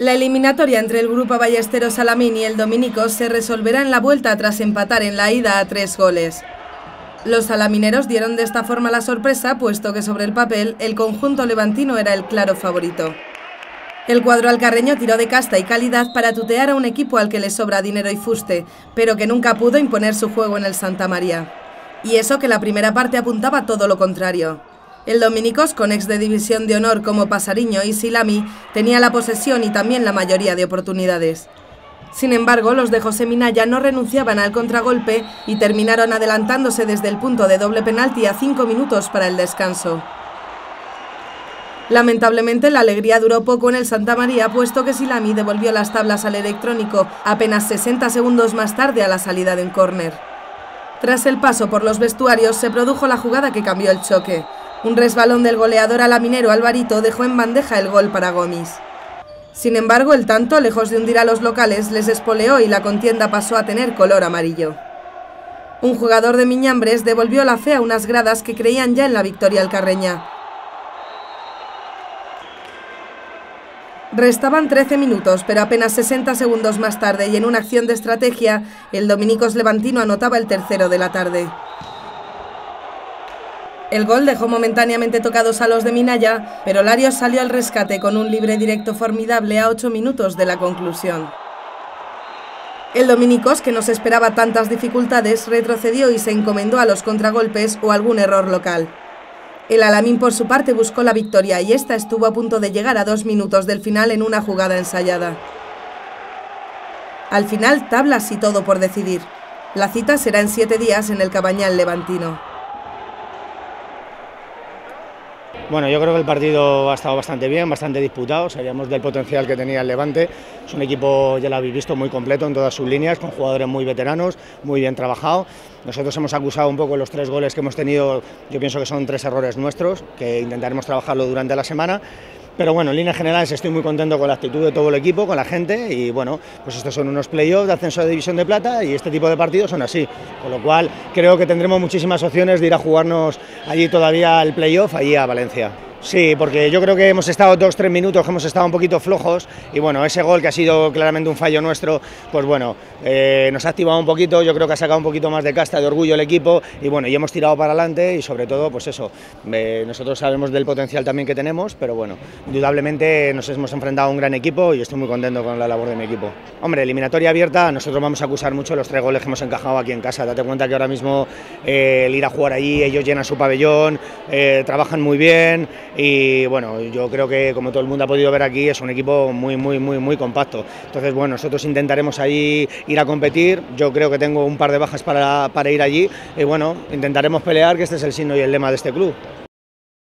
La eliminatoria entre el grupo Ballesteros Salamín y el Dominicos se resolverá en la vuelta tras empatar en la ida a tres goles. Los salamineros dieron de esta forma la sorpresa, puesto que sobre el papel el conjunto levantino era el claro favorito. El cuadro alcarreño tiró de casta y calidad para tutear a un equipo al que le sobra dinero y fuste, pero que nunca pudo imponer su juego en el Santa María. Y eso que la primera parte apuntaba todo lo contrario. El Dominicos, con ex de división de honor como Pasariño y Silami, tenía la posesión y también la mayoría de oportunidades. Sin embargo, los de José Minaya no renunciaban al contragolpe y terminaron adelantándose desde el punto de doble penalti a cinco minutos para el descanso. Lamentablemente, la alegría duró poco en el Santa María, puesto que Silami devolvió las tablas al electrónico apenas 60 segundos más tarde a la salida de un córner. Tras el paso por los vestuarios, se produjo la jugada que cambió el choque. Un resbalón del goleador alaminero Alvarito dejó en bandeja el gol para Gomis. Sin embargo, el tanto, lejos de hundir a los locales, les espoleó y la contienda pasó a tener color amarillo. Un jugador de Miñambres devolvió la fe a unas gradas que creían ya en la victoria alcarreña. Restaban 13 minutos, pero apenas 60 segundos más tarde y en una acción de estrategia, el Dominicos Levantino anotaba el tercero de la tarde. El gol dejó momentáneamente tocados a los de Minaya, pero Larios salió al rescate con un libre directo formidable a ocho minutos de la conclusión. El Dominicos, que no se esperaba tantas dificultades, retrocedió y se encomendó a los contragolpes o algún error local. El Alamín por su parte buscó la victoria y esta estuvo a punto de llegar a dos minutos del final en una jugada ensayada. Al final, tablas y todo por decidir. La cita será en siete días en el Cabañal Levantino. Bueno, yo creo que el partido ha estado bastante bien, bastante disputado, sabíamos del potencial que tenía el Levante, es un equipo, ya lo habéis visto, muy completo en todas sus líneas, con jugadores muy veteranos, muy bien trabajado. Nosotros hemos acusado un poco los tres goles que hemos tenido, yo pienso que son tres errores nuestros, que intentaremos trabajarlo durante la semana pero bueno, en líneas generales estoy muy contento con la actitud de todo el equipo, con la gente y bueno, pues estos son unos playoffs de ascenso de División de Plata y este tipo de partidos son así. Con lo cual creo que tendremos muchísimas opciones de ir a jugarnos allí todavía el playoff, allí a Valencia. Sí, porque yo creo que hemos estado dos, tres minutos que hemos estado un poquito flojos y bueno, ese gol que ha sido claramente un fallo nuestro, pues bueno, eh, nos ha activado un poquito, yo creo que ha sacado un poquito más de casta, de orgullo el equipo y bueno, y hemos tirado para adelante y sobre todo, pues eso, eh, nosotros sabemos del potencial también que tenemos, pero bueno, indudablemente nos hemos enfrentado a un gran equipo y estoy muy contento con la labor de mi equipo. Hombre, eliminatoria abierta, nosotros vamos a acusar mucho los tres goles que hemos encajado aquí en casa, date cuenta que ahora mismo eh, el ir a jugar allí, ellos llenan su pabellón, trabajan muy bien, y bueno, yo creo que como todo el mundo ha podido ver aquí es un equipo muy, muy, muy, muy compacto. Entonces, bueno, nosotros intentaremos ahí ir a competir, yo creo que tengo un par de bajas para, para ir allí y bueno, intentaremos pelear, que este es el signo y el lema de este club.